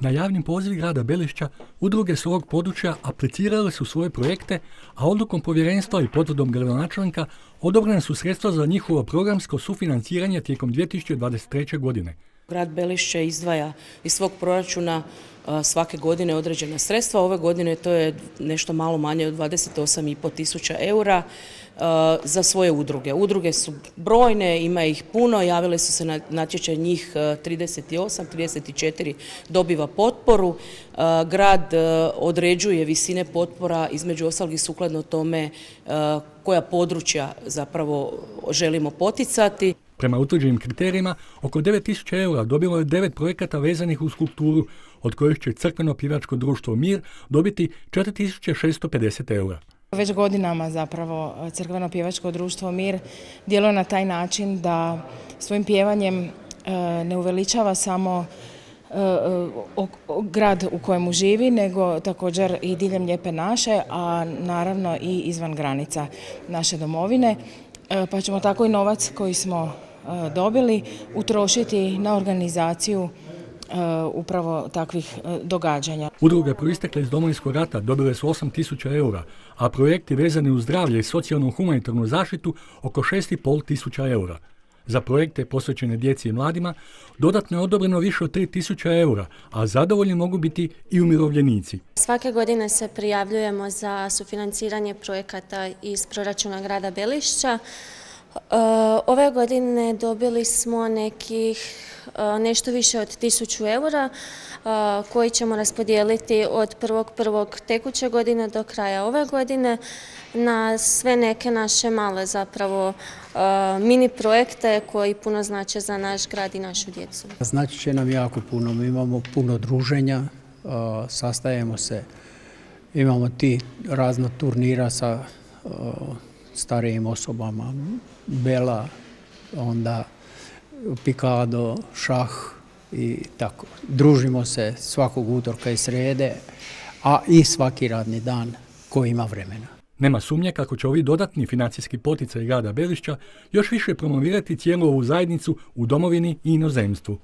Na javnim poziv grada Belišća udruge s ovog područja aplicirale su svoje projekte, a odlukom povjerenstva i potvrdom gradonačelnika odobrene su sredstva za njihovo programsko sufinanciranje tijekom 2023. godine. Grad Belišće izdvaja iz svog proračuna svake godine određena sredstva. Ove godine to je nešto malo manje od 28,5 tisuća eura za svoje udruge. Udruge su brojne, ima ih puno, javile su se na natječaj njih 38, 34 dobiva potporu. Grad određuje visine potpora, između ostalog i sukladno tome koja područja zapravo želimo poticati. Prema utvrđenim kriterijima, oko 9000 eura dobilo je devet projekata vezanih uz kulturu, od kojih će crkveno pivačko društvo Mir dobiti 4650 eura. Već godinama zapravo crkveno pjevačko društvo Mir djeluje na taj način da svojim pjevanjem e, ne uveličava samo e, grad u kojemu živi, nego također i diljem Lijepe naše, a naravno i izvan granica naše domovine. E, pa ćemo tako i novac koji smo dobili utrošiti na organizaciju upravo takvih događanja. Udruge proistekle iz domovinskog rata dobile su 8000 eura, a projekti vezani uz zdravlje i socijalnu humanitarnu zaštitu oko 6,5 tisuća eura. Za projekte posvećene djeci i mladima dodatno je odobreno više od 3000 eura, a zadovoljni mogu biti i umirovljenici. Svake godine se prijavljujemo za sufinanciranje projekata iz proračuna grada Belišća. E, ove godine dobili smo nekih e, nešto više od tisuću eura e, koji ćemo raspodijeliti od prvog tekuće godine do kraja ove godine na sve neke naše male zapravo mini projekte koji puno znače za naš grad i našu djecu. Znači će nam jako puno, mi imamo puno druženja, sastajemo se, imamo ti razno turnira sa starijim osobama, bela, onda pikado, šah i tako. Družimo se svakog utorka i srede, a i svaki radni dan koji ima vremena. Nema sumnje kako će ovi dodatni financijski poticaj grada Belišća još više promovirati cijelu ovu zajednicu u domovini i inozemstvu.